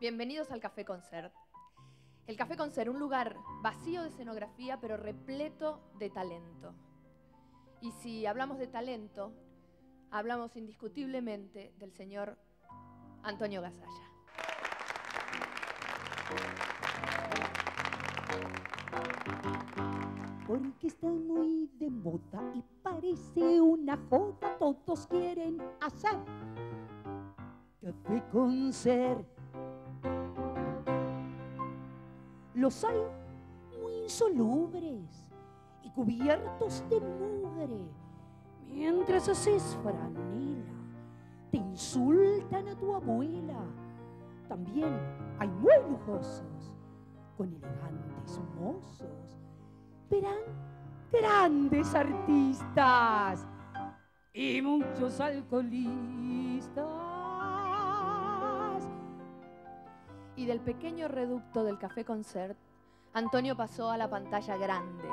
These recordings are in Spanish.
Bienvenidos al Café Concert. El Café Concert, un lugar vacío de escenografía, pero repleto de talento. Y si hablamos de talento, hablamos indiscutiblemente del señor Antonio Gasalla. Porque está muy de moda y parece una joda, todos quieren hacer café con Los hay muy insolubres y cubiertos de mugre. Mientras haces franela, te insultan a tu abuela. También hay muy lujosos, con elegantes mozos. Verán grandes artistas y muchos alcoholistas. Y del pequeño reducto del Café Concert, Antonio pasó a la pantalla grande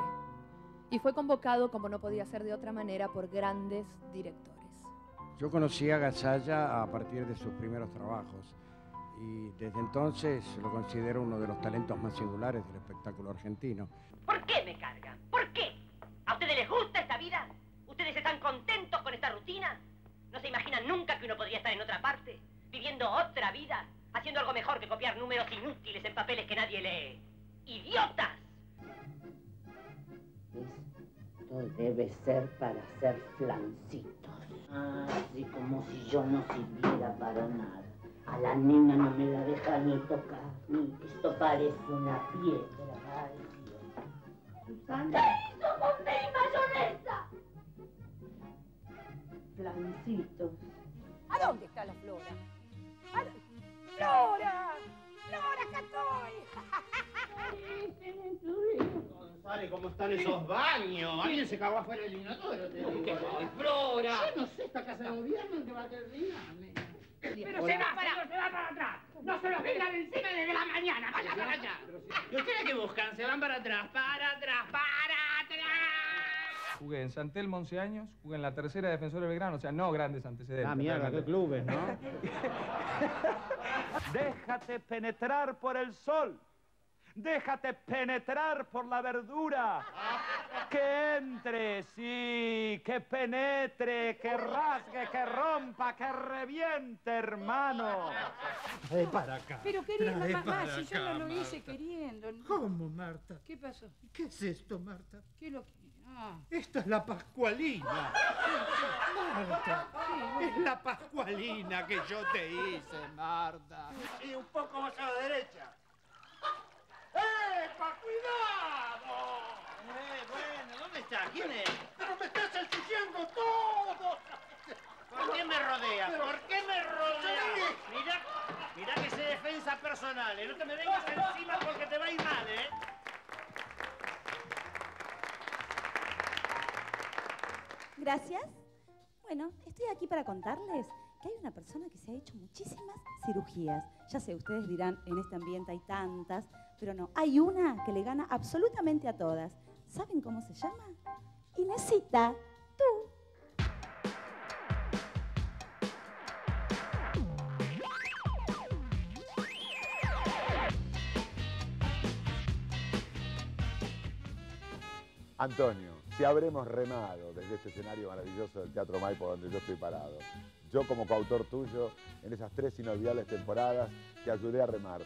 y fue convocado, como no podía ser de otra manera, por grandes directores. Yo conocí a Gasalla a partir de sus primeros trabajos y desde entonces lo considero uno de los talentos más singulares del espectáculo argentino. ¿Por qué me cargan? ¿Por qué? ¿A ustedes les gusta esta vida? ¿Ustedes están contentos con esta rutina? ¿No se imaginan nunca que uno podría estar en otra parte, viviendo otra vida, haciendo algo mejor que copiar números inútiles en papeles que nadie lee? ¡Idiotas! Esto debe ser para hacer flancitos. Así como si yo no sirviera para nada. A la nena no me la deja ni tocar. Ni esto parece una piedra. Ay, Dios. Susana. ¿Qué hizo con mi mayonesa? Flancitos. ¿A dónde está la flora? ¿Cómo están esos baños? Alguien se cagó afuera del inodoro, te digo. Flora! Yo no sé, esta casa de gobierno que va a terminar. Pero se va, pero se va para atrás. No se lo vengan encima desde la mañana. Vaya para allá. ¿Y ustedes qué buscan? Se van para atrás, para atrás, para atrás. Jugué en Santelmo 11 años, jugué en la tercera defensora de Belgrano, o sea, no grandes antecedentes. Ah, mierda, qué clubes, ¿no? Déjate penetrar por el sol. Déjate penetrar por la verdura. Que entre, sí, que penetre, que rasgue, que rompa, que reviente, hermano. Trae para acá. Pero querida Trae mamá, para si yo no lo hice Marta. queriendo. ¿Cómo, Marta? ¿Qué pasó? ¿Qué es esto, Marta? ¿Qué lo Ah, Esto es la Pascualina. Marta, es la Pascualina que yo te hice, Marta. Y un poco más a la derecha. ¡Epa, cuidado! Eh, bueno, ¿dónde está? ¿Quién es? ¡Pero me estás ensuciando todo! ¿Por qué me rodea? ¿Por qué me rodea? Mira, mira que se defensa personal, ¿eh? No te me vengas encima porque te va a ir mal, ¿eh? Gracias. Bueno, estoy aquí para contarles que hay una persona que se ha hecho muchísimas cirugías. Ya sé, ustedes dirán, en este ambiente hay tantas, pero no, hay una que le gana absolutamente a todas. ¿Saben cómo se llama? Inesita, tú. Antonio, si habremos remado desde este escenario maravilloso del Teatro Maipo donde yo estoy parado, yo como coautor tuyo, en esas tres inolvidables temporadas, te ayudé a remar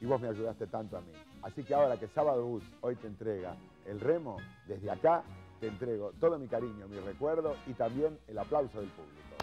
y vos me ayudaste tanto a mí. Así que ahora que Sábado Bus hoy te entrega el remo, desde acá te entrego todo mi cariño, mi recuerdo y también el aplauso del público.